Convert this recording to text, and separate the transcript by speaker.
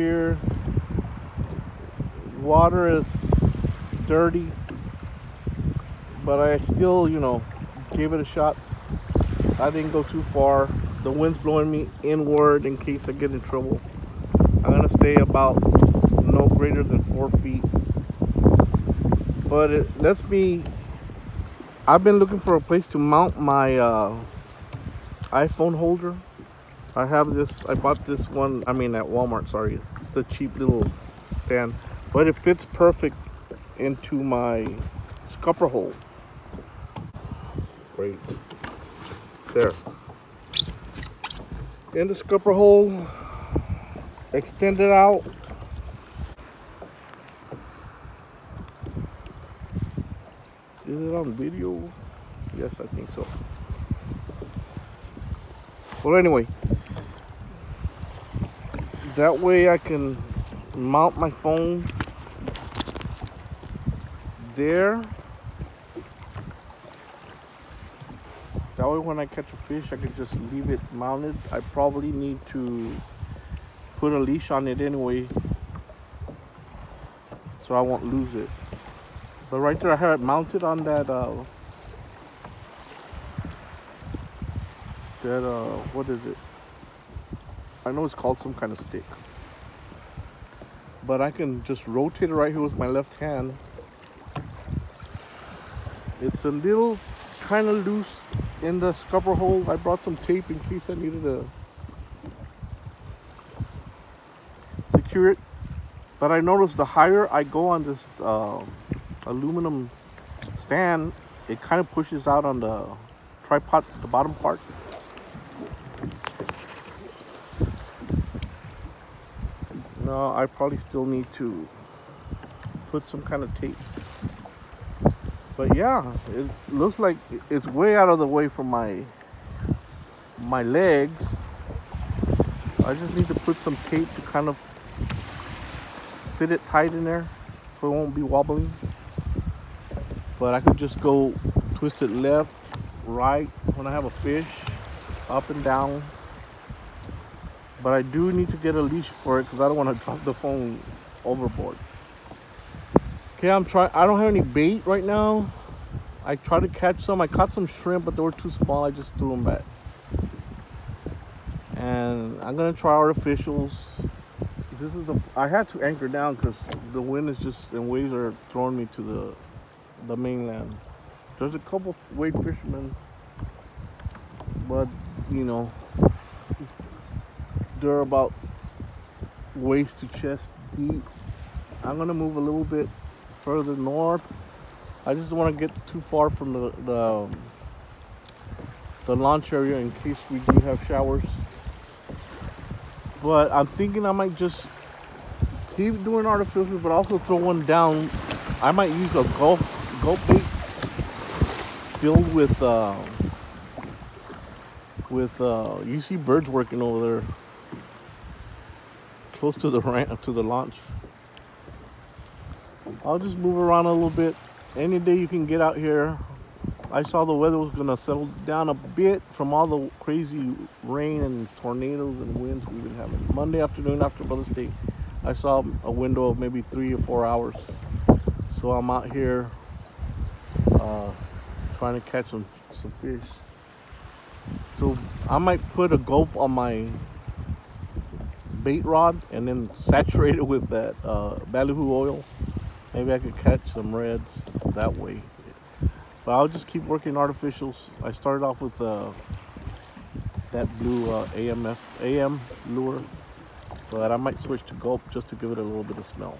Speaker 1: here. Water is dirty, but I still, you know, gave it a shot. I didn't go too far. The wind's blowing me inward in case I get in trouble. I'm gonna stay about no greater than four feet. But it lets me. I've been looking for a place to mount my uh, iPhone holder. I have this. I bought this one. I mean, at Walmart. Sorry, it's the cheap little stand, but it fits perfect into my scupper hole. Great. There. In the scupper hole, extend it out. Is it on video? Yes, I think so. Well, anyway, that way I can mount my phone there. That way when I catch a fish, I can just leave it mounted. I probably need to put a leash on it anyway, so I won't lose it. But right there, I have it mounted on that, uh, that, uh, what is it? I know it's called some kind of stick. But I can just rotate it right here with my left hand. It's a little kind of loose in the scupper hole. I brought some tape in case I needed to secure it. But I noticed the higher I go on this uh, aluminum stand, it kind of pushes out on the tripod, the bottom part. No, I probably still need to put some kind of tape. But yeah, it looks like it's way out of the way from my my legs. I just need to put some tape to kind of fit it tight in there so it won't be wobbling. But I could just go twist it left, right when I have a fish, up and down. But I do need to get a leash for it because I don't want to drop the phone overboard. Okay, I'm trying. I don't have any bait right now. I tried to catch some. I caught some shrimp, but they were too small. I just threw them back. And I'm gonna try artificials. This is the. I had to anchor down because the wind is just and waves are throwing me to the the mainland. There's a couple wade fishermen, but you know they're about waist to chest deep. I'm gonna move a little bit further north. I just don't want to get too far from the the, um, the launch area in case we do have showers. But I'm thinking I might just keep doing artificial, but also throw one down. I might use a gulp gulp bait filled with uh, with uh, you see birds working over there close to the ramp to the launch. I'll just move around a little bit. Any day you can get out here. I saw the weather was gonna settle down a bit from all the crazy rain and tornadoes and winds we've been having. Monday afternoon after Mother's Day, I saw a window of maybe three or four hours. So I'm out here uh, trying to catch some, some fish. So I might put a gulp on my bait rod and then saturate it with that uh, ballyhoo oil. Maybe I could catch some reds that way. But I'll just keep working artificials. I started off with uh, that blue uh, AMF AM lure, but I might switch to gulp just to give it a little bit of smell.